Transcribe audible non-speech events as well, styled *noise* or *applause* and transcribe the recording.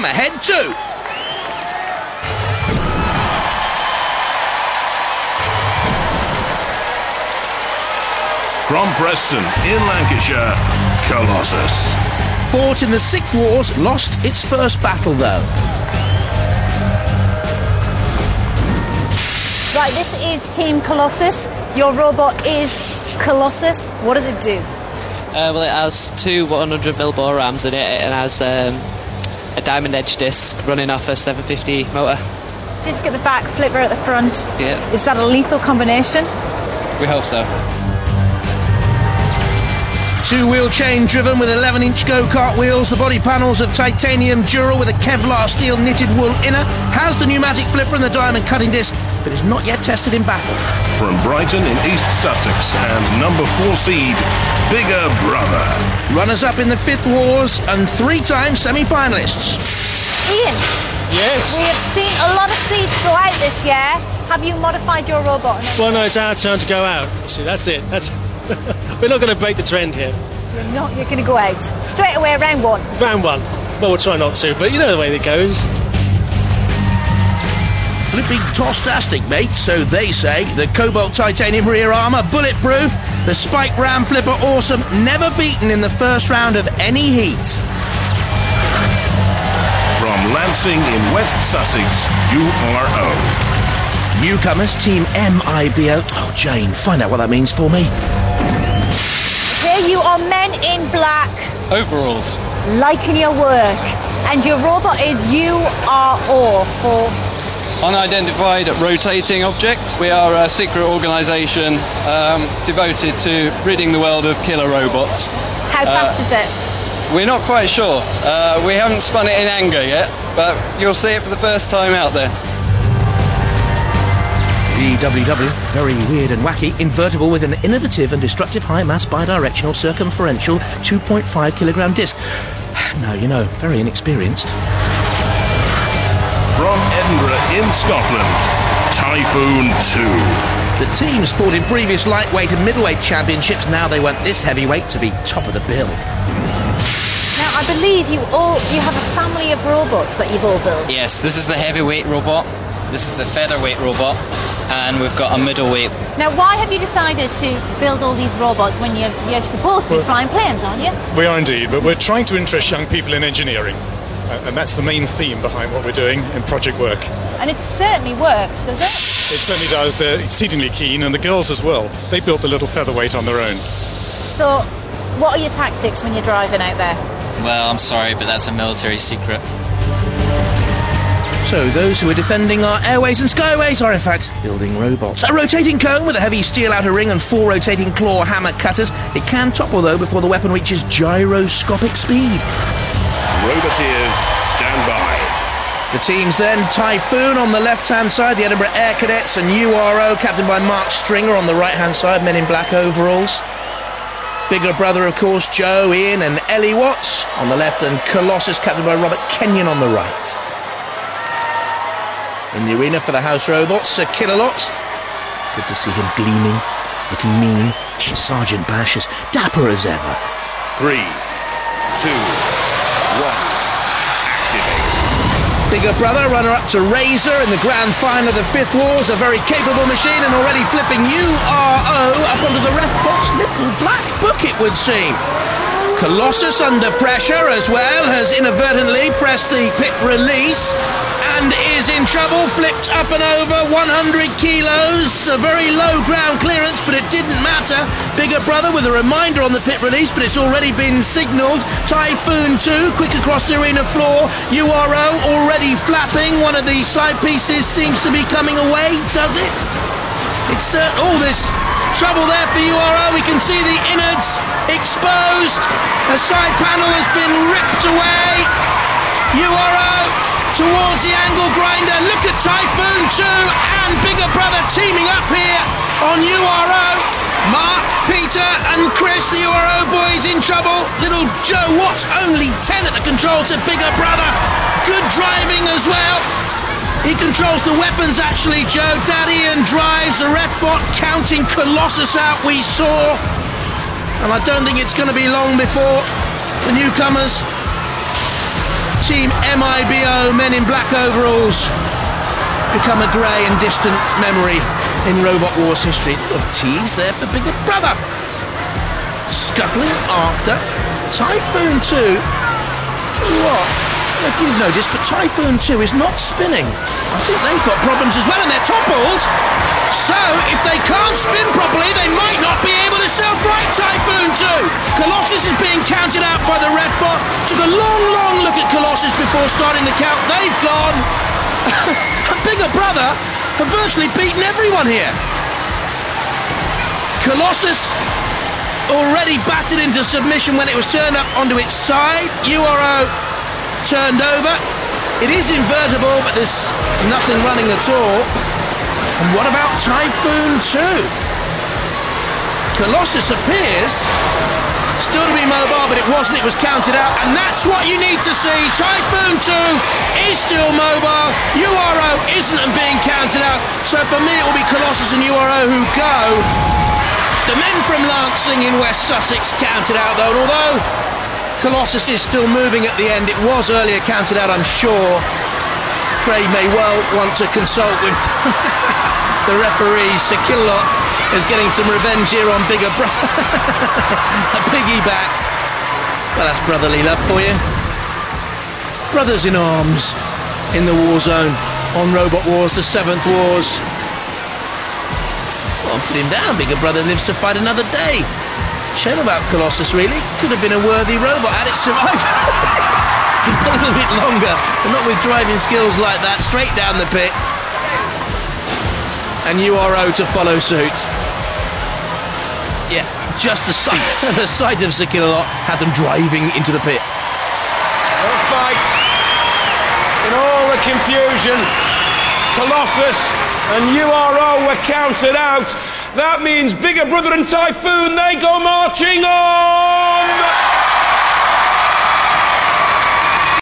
Hammerhead 2. From Preston in Lancashire, Colossus. Fought in the Six Wars, lost its first battle though. Right, this is Team Colossus. Your robot is Colossus. What does it do? Uh, well, it has two 100 mil bore rams in it. It has um, a diamond edge disc running off a 750 motor. Disc at the back, flipper at the front. Yeah, Is that a lethal combination? we hope so. Two wheel chain driven with 11 inch go kart wheels, the body panels of titanium dural with a Kevlar steel knitted wool inner, has the pneumatic flipper and the diamond cutting disc, but is not yet tested in battle. From Brighton in East Sussex and number four seed, Bigger Brother. Runners up in the fifth wars and three time semi finalists. Ian, Yes. we have seen a lot of seeds go out this year. Have you modified your robot? Well, no, it's our turn to go out. See, that's it. That's. *laughs* We're not going to break the trend here. You're not. You're going to go out straight away. Round one. Round one. Well, we'll try not to, but you know the way it goes. Flipping toss-tastic, mate, so they say. The cobalt titanium rear armour, bulletproof. The spike ram flipper, awesome. Never beaten in the first round of any heat. From Lancing in West Sussex, URO. Newcomers, Team MIBO. Oh, Jane, find out what that means for me. Here you are, men in black, Overalls. liking your work, and your robot is URO for Unidentified rotating object. We are a secret organisation um, devoted to ridding the world of killer robots. how fast is it? We're not quite sure. Uh, we haven't spun it in anger yet, but you'll see it for the first time out there. VWW, very weird and wacky, invertible with an innovative and destructive high mass bidirectional circumferential 2.5 kilogram disc. *sighs* Now, you know, very inexperienced. From Edinburgh in Scotland, Typhoon 2. The teams fought in previous lightweight and middleweight championships. Now they want this heavyweight to be top of the bill. Now I believe you all you have a family of robots that you've all built. Yes, this is the heavyweight robot. This is the featherweight robot, and we've got a middleweight. Now why have you decided to build all these robots when you're, you're supposed to be flying planes, aren't you? We are indeed, but we're trying to interest young people in engineering. Uh, and that's the main theme behind what we're doing in project work. And it certainly works, does it? It certainly does. They're exceedingly keen, and the girls as well. They built the little featherweight on their own. So, what are your tactics when you're driving out there? Well, I'm sorry, but that's a military secret. So those who are defending our airways and skyways are in fact building robots. A rotating cone with a heavy steel outer ring and four rotating claw hammer cutters. It can topple though before the weapon reaches gyroscopic speed. Roboteers, stand by. The teams then Typhoon on the left hand side, the Edinburgh Air Cadets and URO, captained by Mark Stringer on the right hand side, men in black overalls. Bigger brother, of course, Joe, Ian, and Ellie Watts on the left, and Colossus, captained by Robert Kenyon on the right. In the arena for the house robots, Sir Killalot. Good to see him gleaming, looking mean. Sergeant Bash as dapper as ever. Three, two, one. Activate. Bigger brother, runner up to Razor in the grand final of the Fifth Wars, a very capable machine and already flipping URO up onto the ref box little black book, it would seem. Colossus under pressure as well has inadvertently pressed the pit release and is in trouble, flipped up and over 100 kilos, a very low ground clearance, but it didn't matter. Bigger brother with a reminder on the pit release, but it's already been signalled. Typhoon 2, quick across the arena floor. URO already flapping. One of the side pieces seems to be coming away, does it? It's uh, all this trouble there for URO. We can see the innards exposed. The side panel has been ripped away. URO towards the angle grinder. Look at Typhoon 2 and Bigger Brother teaming up here on URO. Mark, Peter, and Chris, the URO boys in trouble. Little Joe Watts, only 10 at the controls of Bigger Brother. He controls the weapons actually, Joe. Daddy and drives the ref bot counting Colossus out, we saw. And I don't think it's going to be long before the newcomers Team MIBO men in black overalls become a grey and distant memory in Robot Wars history. Little tease there for Bigger Brother. Scuttling after Typhoon 2. Tell what, don't know if you've noticed, but Typhoon 2 is not spinning. I think they've got problems as well and they're toppled. So, if they can't spin properly, they might not be able to self-right Typhoon 2. Colossus is being counted out by the ref bot. Took a long, long look at Colossus before starting the count. They've gone. *laughs* a Bigger Brother have virtually beaten everyone here. Colossus already battered into submission when it was turned up onto its side. URO turned over. It is invertible, but there's nothing running at all. And what about Typhoon 2? Colossus appears still to be mobile, but it wasn't. It was counted out, and that's what you need to see. Typhoon 2 is still mobile. URO isn't being counted out. So for me, it will be Colossus and URO who go. The men from Lancing in West Sussex counted out, though, although Colossus is still moving at the end, it was earlier counted out, I'm sure. Craig may well want to consult with *laughs* the referee. Sir is getting some revenge here on Bigger Brother. *laughs* a piggyback. Well, that's brotherly love for you. Brothers in arms in the war zone on Robot Wars, the seventh wars. Well, put him down. Bigger Brother lives to fight another day. Shame about Colossus, really. Could have been a worthy robot had it survived. *laughs* a little bit longer, but not with driving skills like that. Straight down the pit. And URO to follow suit. Yeah, just the sight, *laughs* the sight of Sir Killalot had them driving into the pit. What a fight! In all the confusion, Colossus and URO were counted out. That means Bigger Brother and Typhoon, they go marching on!